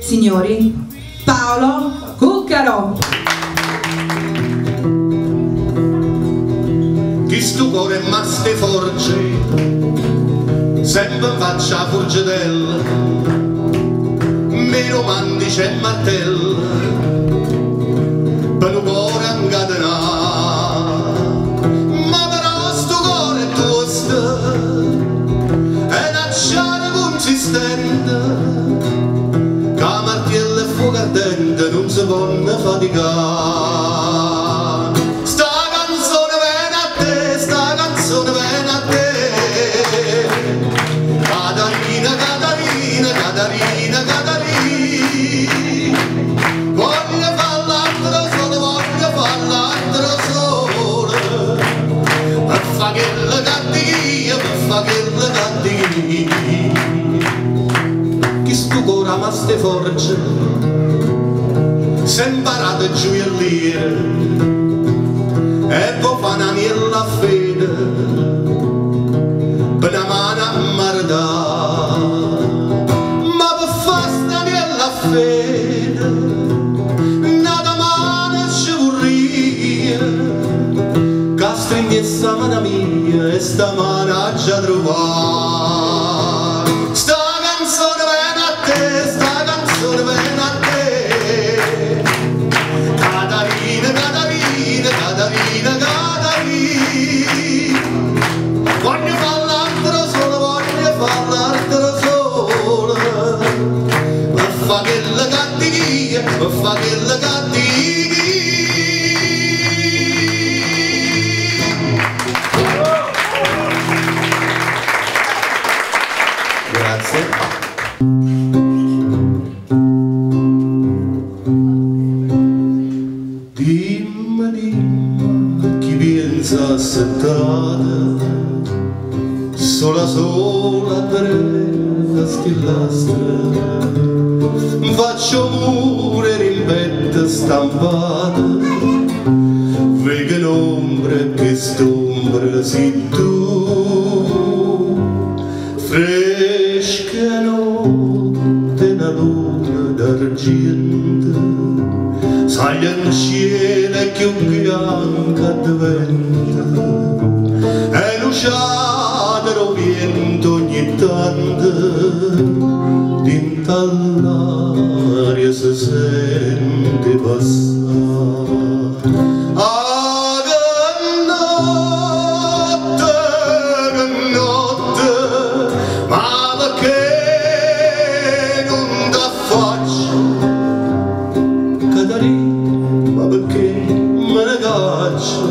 Signori, Paolo Cuccaro. Chi stu cuore maste forge, sempre faccia forgedel, meno mandi c'è martello, consistente, che martello e fuoco ardente non si può faticare. Cora ma ste forge, se imparate giù a lire, e poi fa una miella fede, per una mano a maritare. Ma per fare sta miella fede, una mano ci vorria, che stringhessa mano mia e sta mano già trovare. Sta canzone sola sola tre stillastra, faccio pure rimpetta stampata, vega l'ombra che stombra si tu, fresca notte una luna d'argento, Sale in cielo che un bianco diventa e luciata tanto dinta l'aria si sente passare Ah, che notte, che notte, ma perché non t'affacci Catarina, ma perché me ne caccia?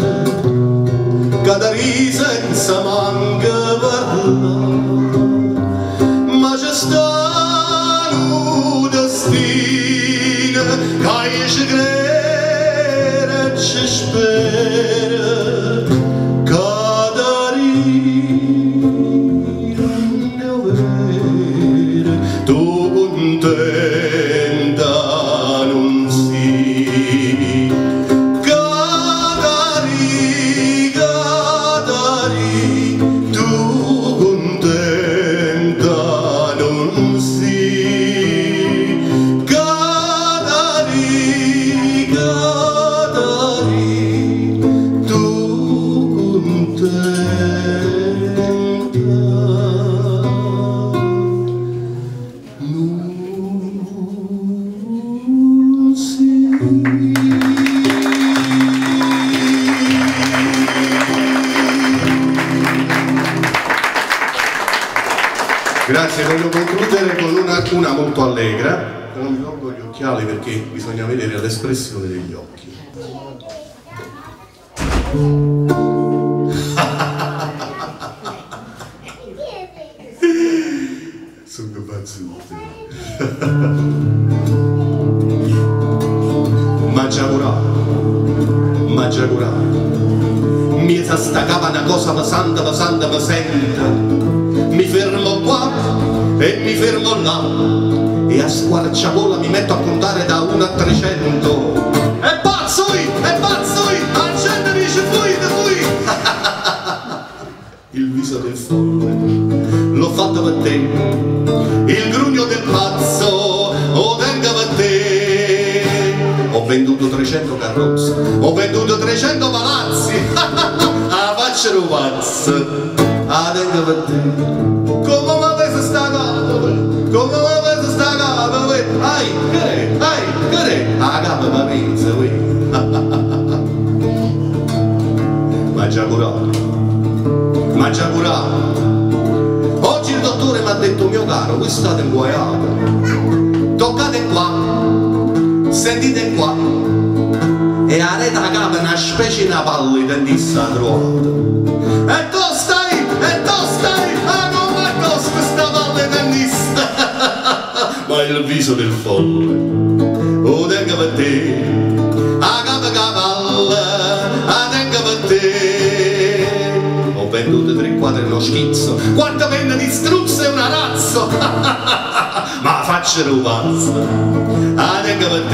Catarina senza manca parlare, Grazie, voglio concludere con una, una molto allegra. Non mi tolgo gli occhiali perché bisogna vedere l'espressione degli occhi. Sono bazzute. Mangiagurà, mangiagurà. Mi sa staccava una cosa pesante, pesante, pesante mi fermo qua e mi fermo là. E a squarciagola mi metto a contare da 1 a 300 e pazzo e pazzo accende dice fui de fui. Il viso del folle l'ho fatto per te il grugno del pazzo o venga per te. Ho venduto 300 carrozze ho venduto 300 palazzi. A faccia rubazza te, come mi pesa sta capa, come mi pesa sta capa, ai, che ai, che ah capa mi pesa, ma già curato, ma già curato, oggi il dottore mi ha detto mio caro, voi state inguaiato, toccate qua, sentite qua, e a rete capa una specie di palla di dentista trovata. Viso del folle, o tenga per te, a capa cavalla, a tenga per te. Ho venduto tre quadri uno schizzo, quanta penna di struzzo e una razzo, ma faccio un pazzo, a tenga per te,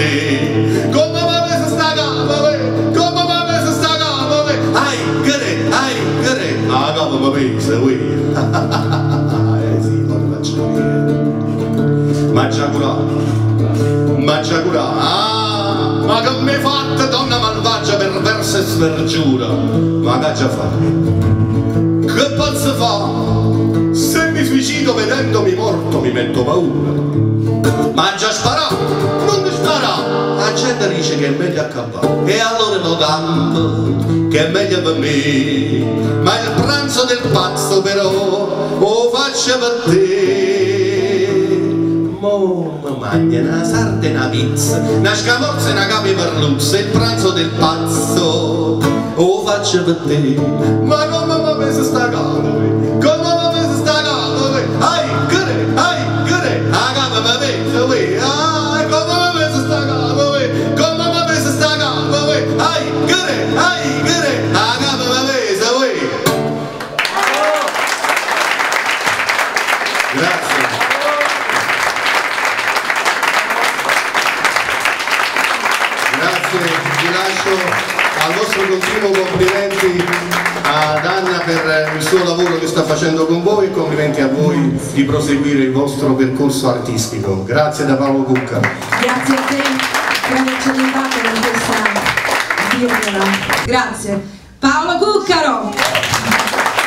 ma già curato, ah, ma che mi hai fatto donna malvagia perversa e svergiura, ma che già fatto? Che posso fare? Se mi suicido vedendomi morto mi metto paura. Ma già sparato, non ti spara! La gente dice che è meglio accampare. E allora lo campo, che è meglio per me. Ma il pranzo del pazzo però lo faccio per te. Mo mi mangia una sarda e una pizza, una scamorza e una capi perluzza, il pranzo del pazzo lo faccio per te. Ma come mi pesa sta cara? Come mi pesa sta cara? Ai, che ai, che a capa mi pesa, ui, lascio al vostro continuo complimenti ad Anna per il suo lavoro che sta facendo con voi e complimenti a voi di proseguire il vostro percorso artistico. Grazie da Paolo Cucca. Grazie a te per averci aiutato con questa birra. Grazie. Paolo Cuccaro!